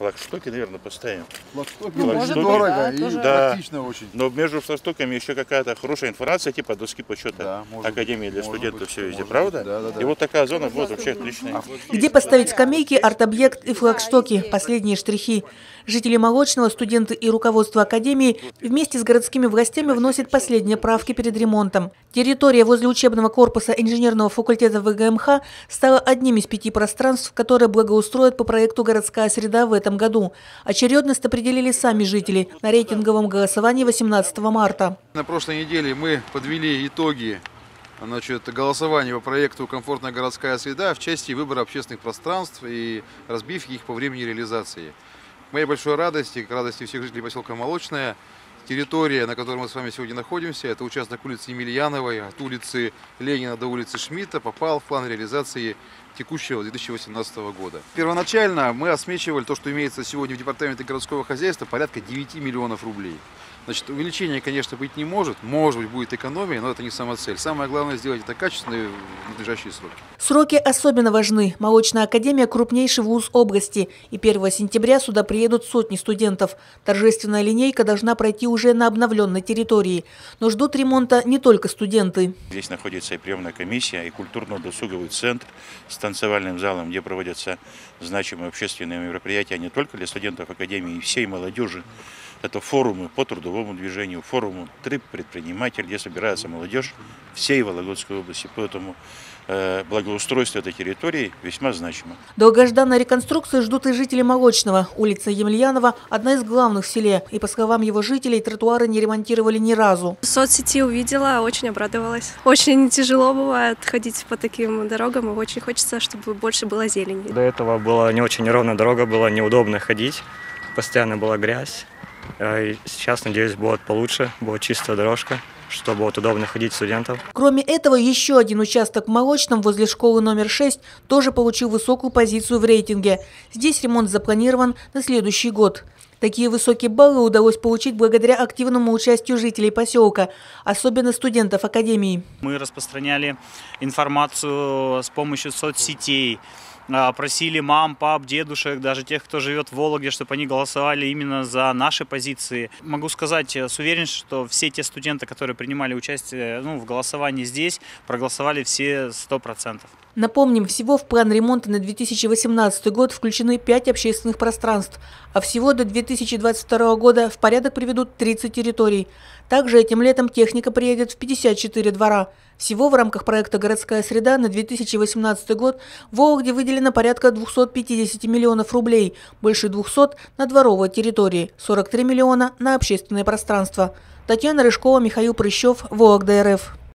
флагштоки, наверное, поставим. Флагштоки Ну, очень может быть, дорого да, и тоже. Да. практично очень. Но между флагштоками еще какая-то хорошая информация, типа доски почета Да, Академии для быть, студентов, может все быть, везде, правда? быть, да, да, да. И вот такая зона будет вообще отличная. Где поставить скамейки, арт-объект и флагштоки – последние штрихи. Жители Молочного, студенты и руководство Академии вместе с городскими властями вносят последние правки перед ремонтом. Территория возле учебного корпуса инженерного факультета ВГМХ стала одним из пяти пространств, которые благоустроят по проекту «Городская среда» в этом году. Очередность определили сами жители на рейтинговом голосовании 18 марта. На прошлой неделе мы подвели итоги значит, голосования по проекту «Комфортная городская среда» в части выбора общественных пространств и разбив их по времени реализации. К моей большой радости, к радости всех жителей поселка Молочная, территория, на которой мы с вами сегодня находимся, это участок улицы Емельяновой, от улицы Ленина до улицы Шмидта, попал в план реализации текущего 2018 года. Первоначально мы осмечивали то, что имеется сегодня в департаменте городского хозяйства, порядка 9 миллионов рублей. Значит, увеличения, конечно, быть не может. Может быть, будет экономия, но это не сама цель. Самое главное сделать это качественно и в надлежащие сроки. Сроки особенно важны. Молочная академия – крупнейший вуз области, и 1 сентября сюда приедут сотни студентов. Торжественная линейка должна пройти уже на обновленной территории. Но ждут ремонта не только студенты. Здесь находится и приемная комиссия, и культурно-досуговый центр с танцевальным залом, где проводятся значимые общественные мероприятия не только для студентов Академии, и всей молодежи. Это форумы по трудовому движению, форумы «Трип предприниматель», где собирается молодежь всей Вологодской области. Поэтому э, благоустройство этой территории весьма значимо. Долгожданной реконструкции ждут и жители Молочного. Улица Емельянова – одна из главных в селе. И, по словам его жителей, тротуары не ремонтировали ни разу. В соцсети увидела, очень обрадовалась. Очень тяжело бывает ходить по таким дорогам, и очень хочется, чтобы больше было зелени. До этого была не очень ровная дорога, было неудобно ходить, постоянно была грязь. И Сейчас, надеюсь, будет получше, будет чистая дорожка, чтобы вот удобно ходить студентам. Кроме этого, еще один участок в Молочном возле школы номер 6 тоже получил высокую позицию в рейтинге. Здесь ремонт запланирован на следующий год. Такие высокие баллы удалось получить благодаря активному участию жителей поселка, особенно студентов Академии. Мы распространяли информацию с помощью соцсетей, просили мам, пап, дедушек, даже тех, кто живет в Вологде, чтобы они голосовали именно за наши позиции. Могу сказать э, с уверенностью, что все те студенты, которые принимали участие ну, в голосовании здесь, проголосовали все 100%. Напомним, всего в план ремонта на 2018 год включены 5 общественных пространств, а всего до 2022 года в порядок приведут 30 территорий. Также этим летом техника приедет в 54 двора. Всего в рамках проекта «Городская среда» на 2018 год в Вологде выделено порядка 250 миллионов рублей, больше 200 на дворовой территории, 43 миллиона на общественное пространство. Татьяна Рыжкова, Михаил Прыщев, Вологда РФ.